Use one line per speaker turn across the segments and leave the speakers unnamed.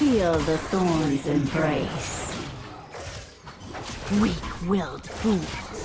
Feel the thorns embrace. Weak-willed fools.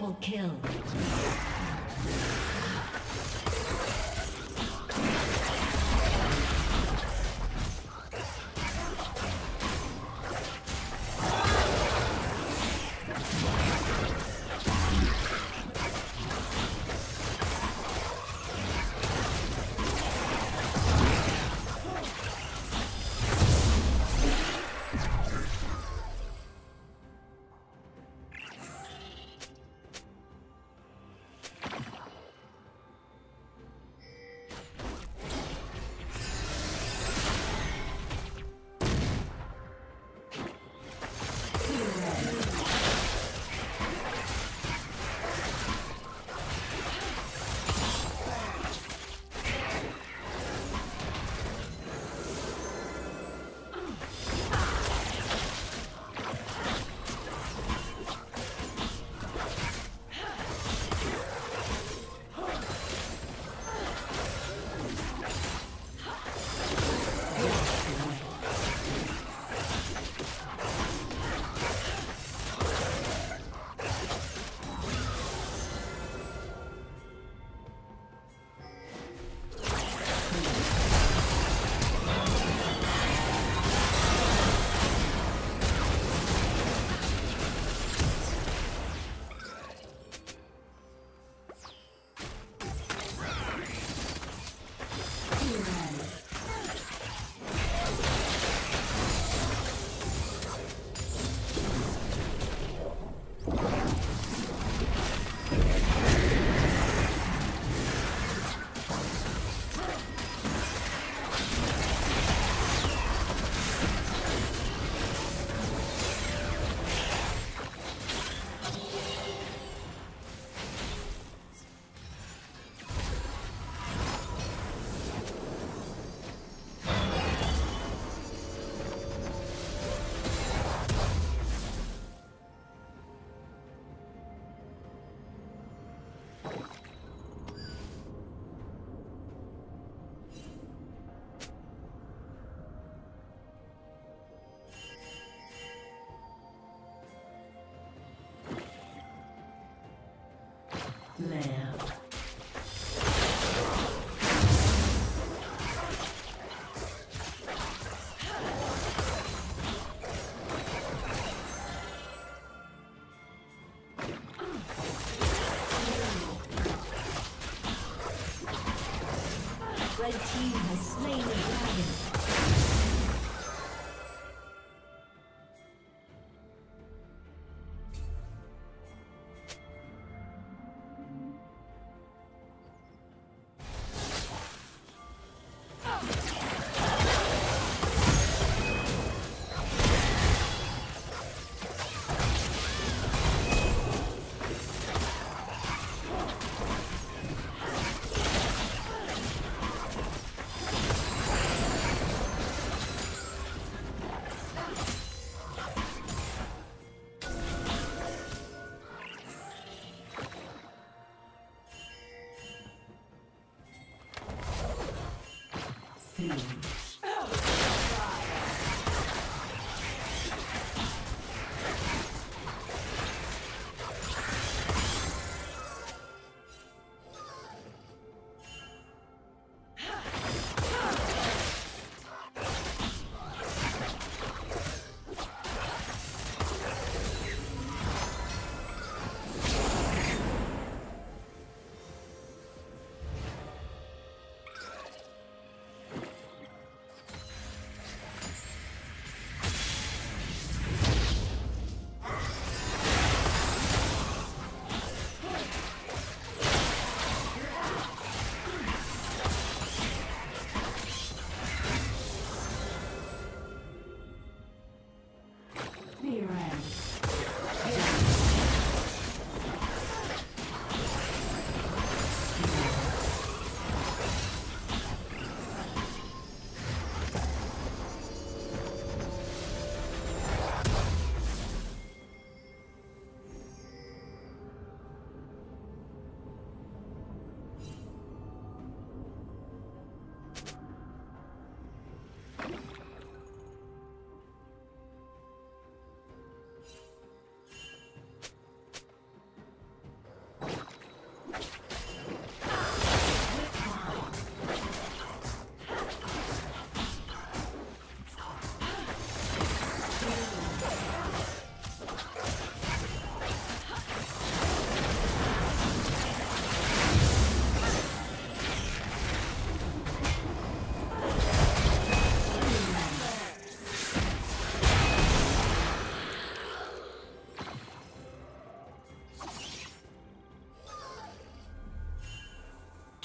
Double kill. mer.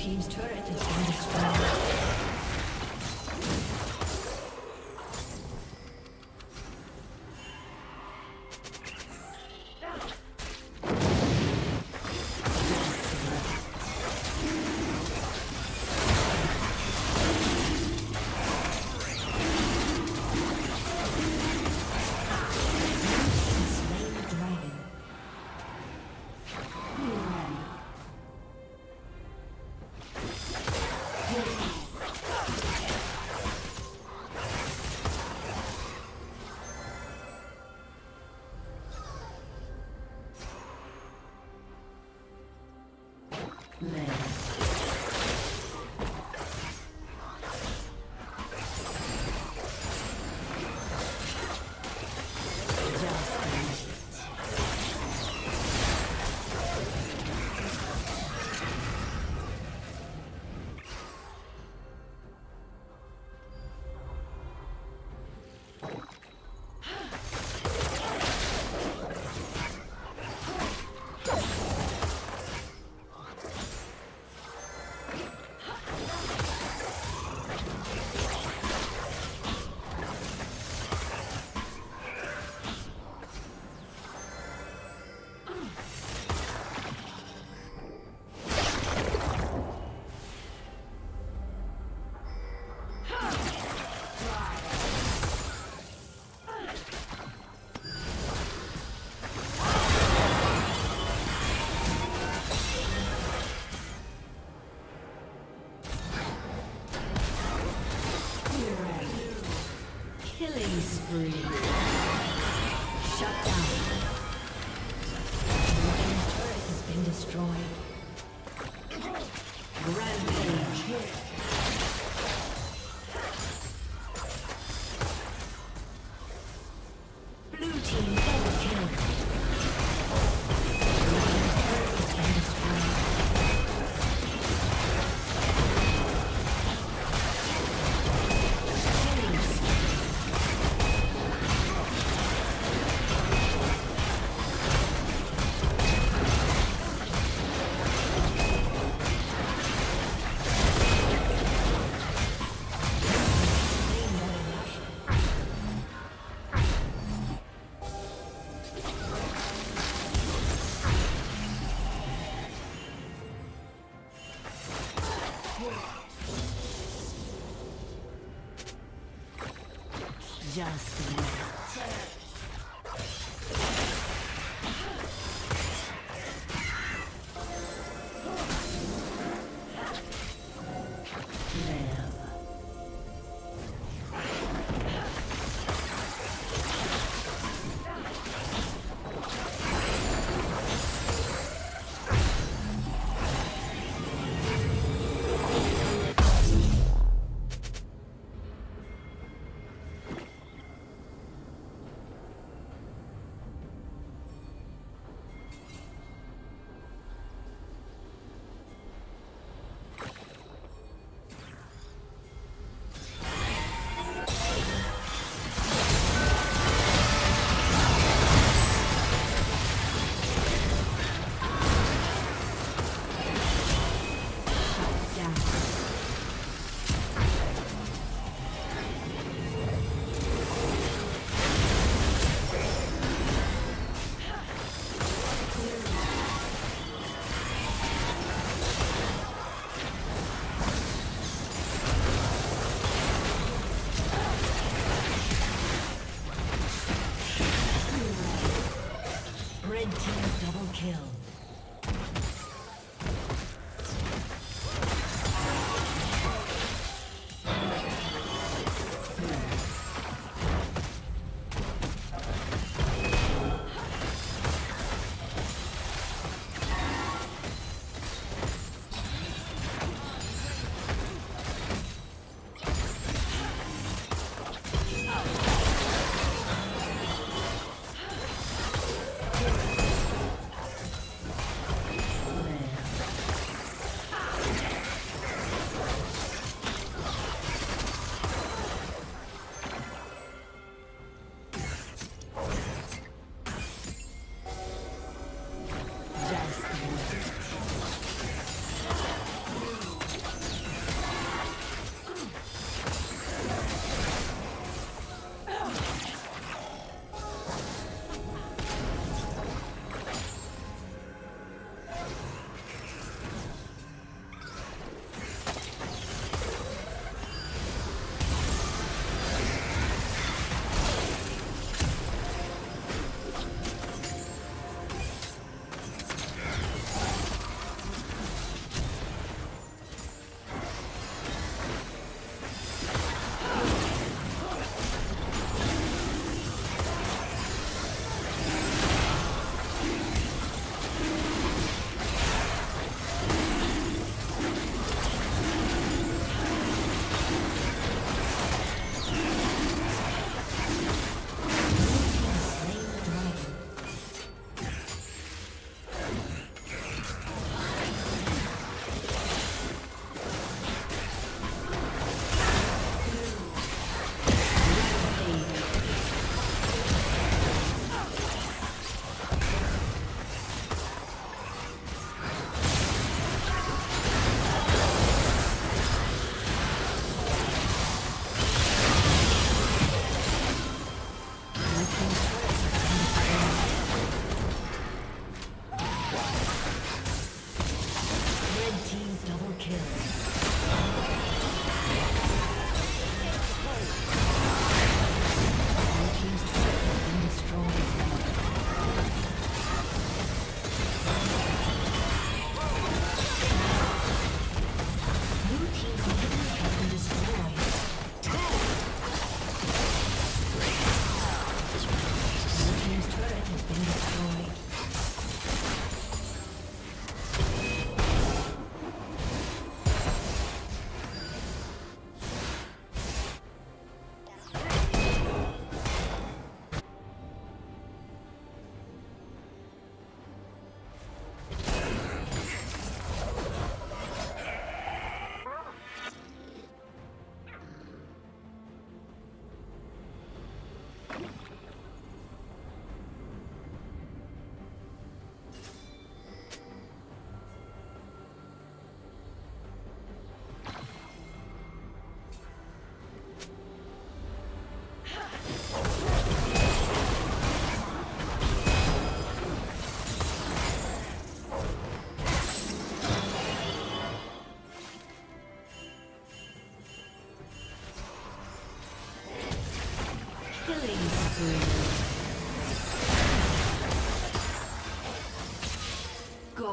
Team's turret. has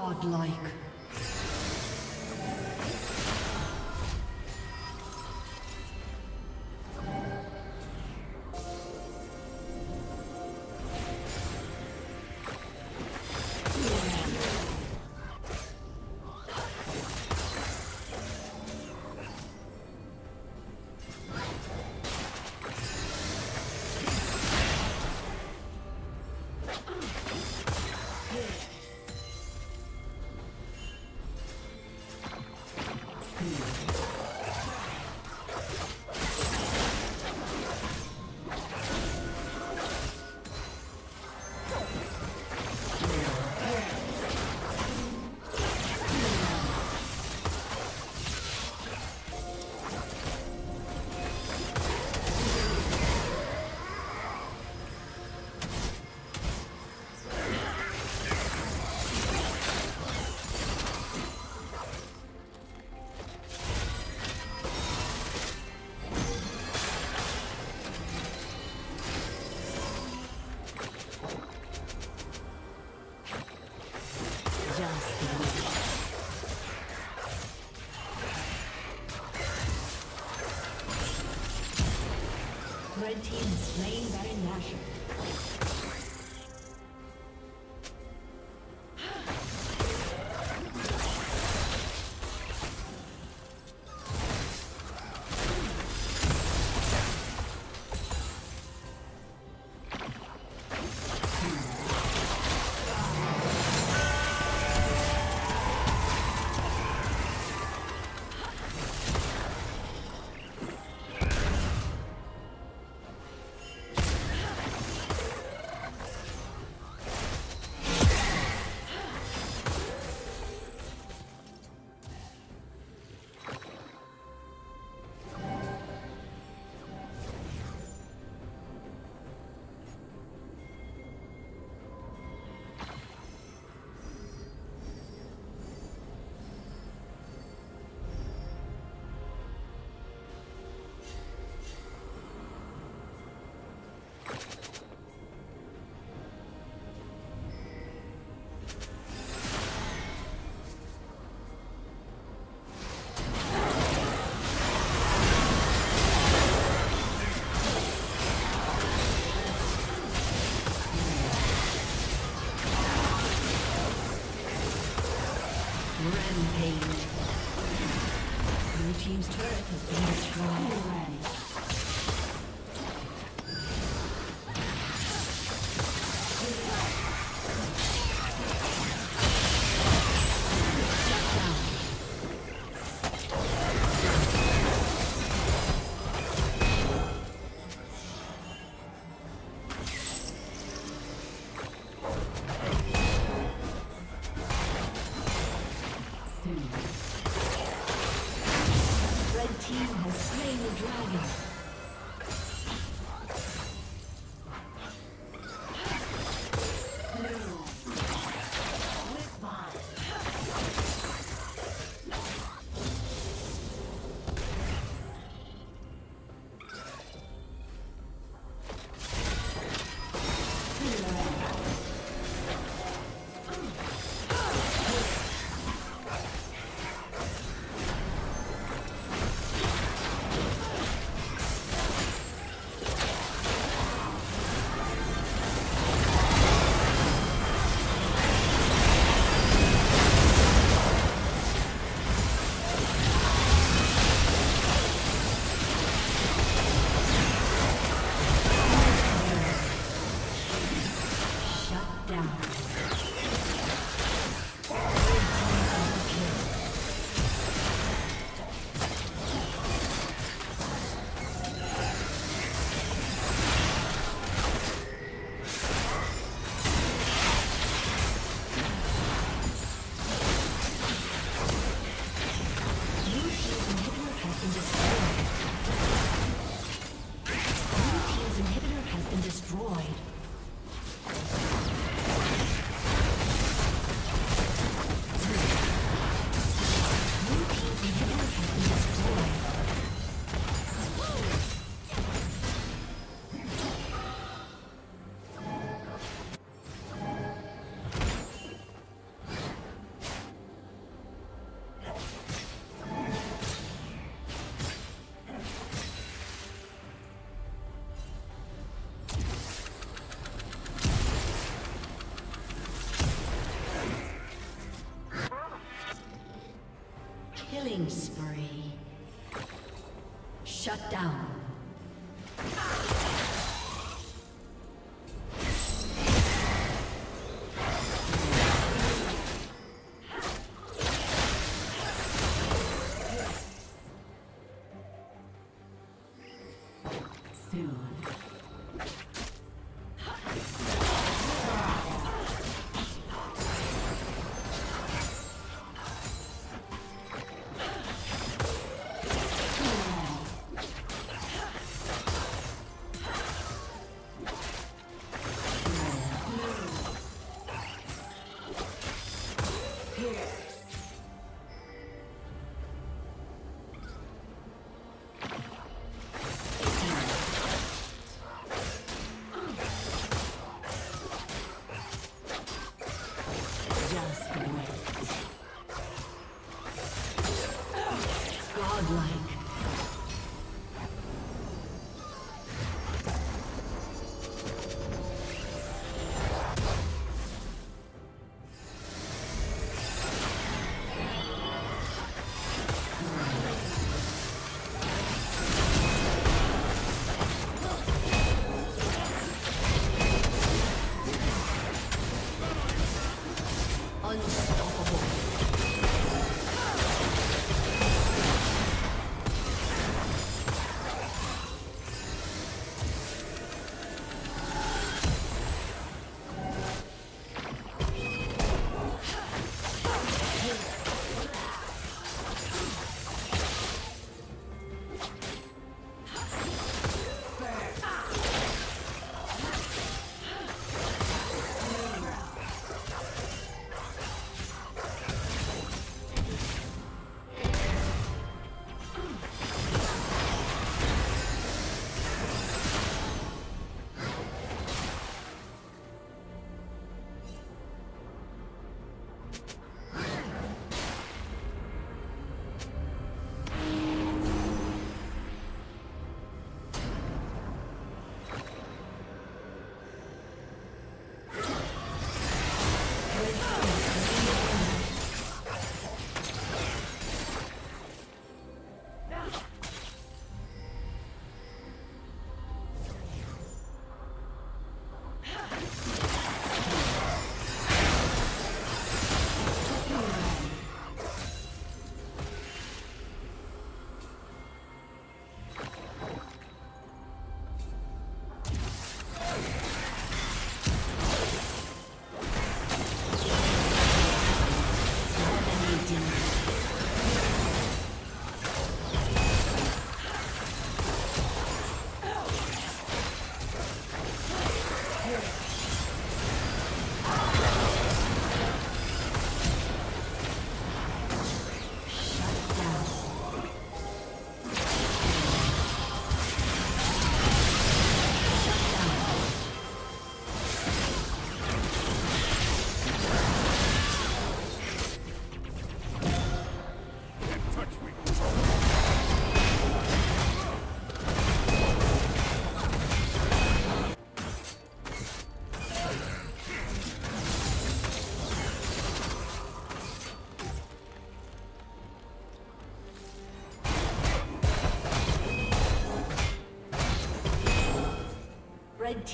Godlike.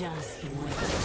Just wait.